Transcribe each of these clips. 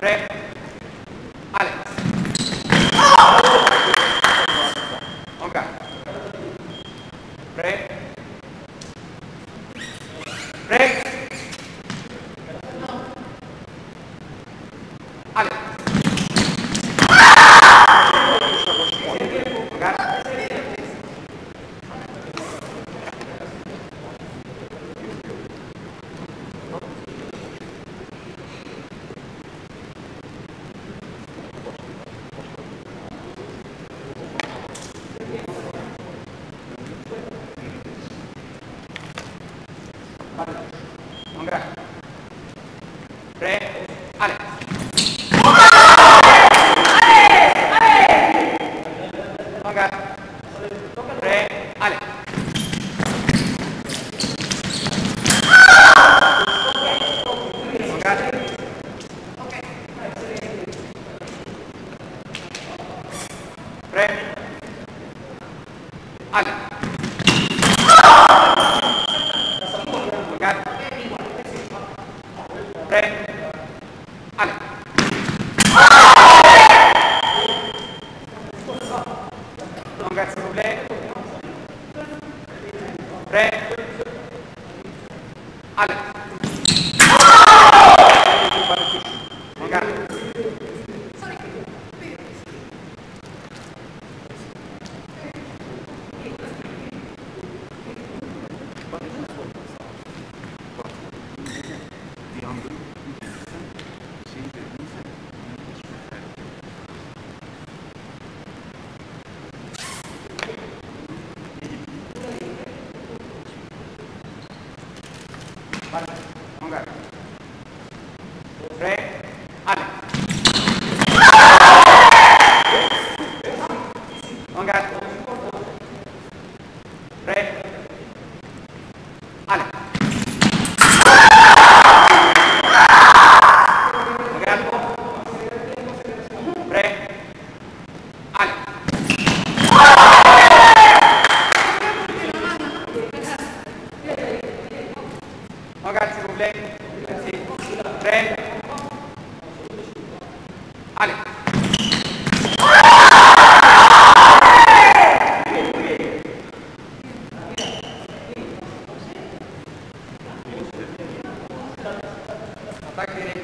Rep. Alex. ¡Oh! Okay. Rep. Rep. Premi. 3, alle. Ancora. 3, alle. Ancora. 3, alle. Ancora, s'il vous plaît. Merci. 3, fact,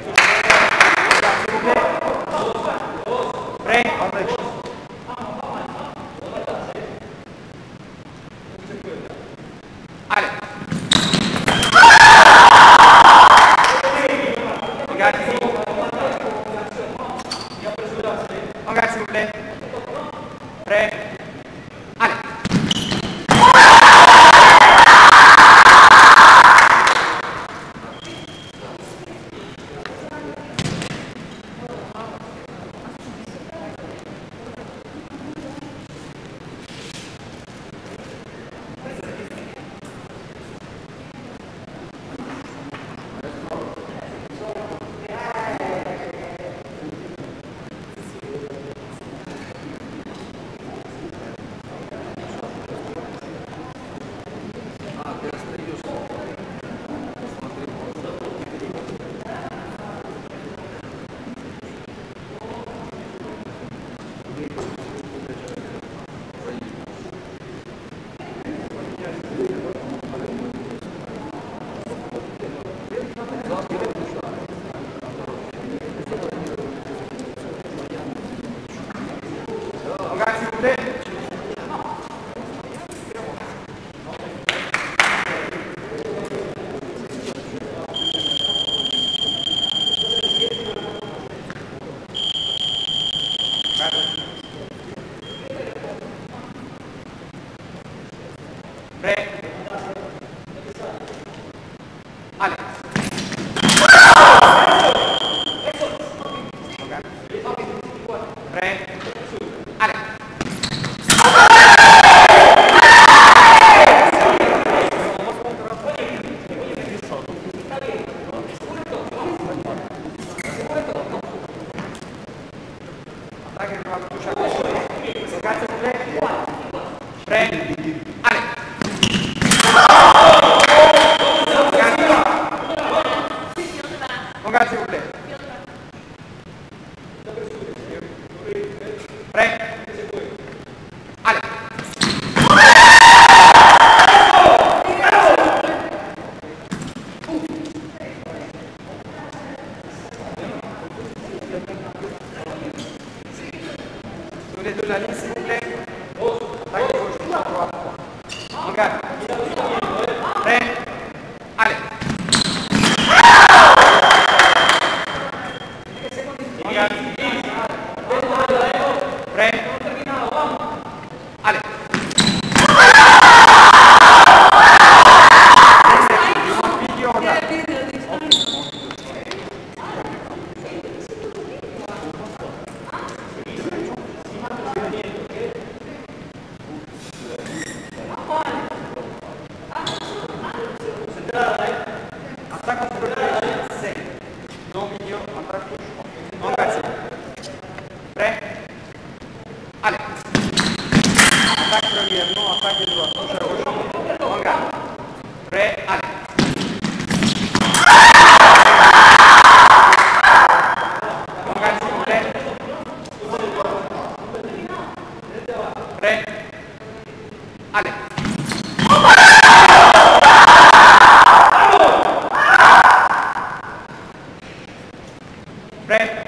Cara, breath